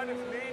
Johannes Lee.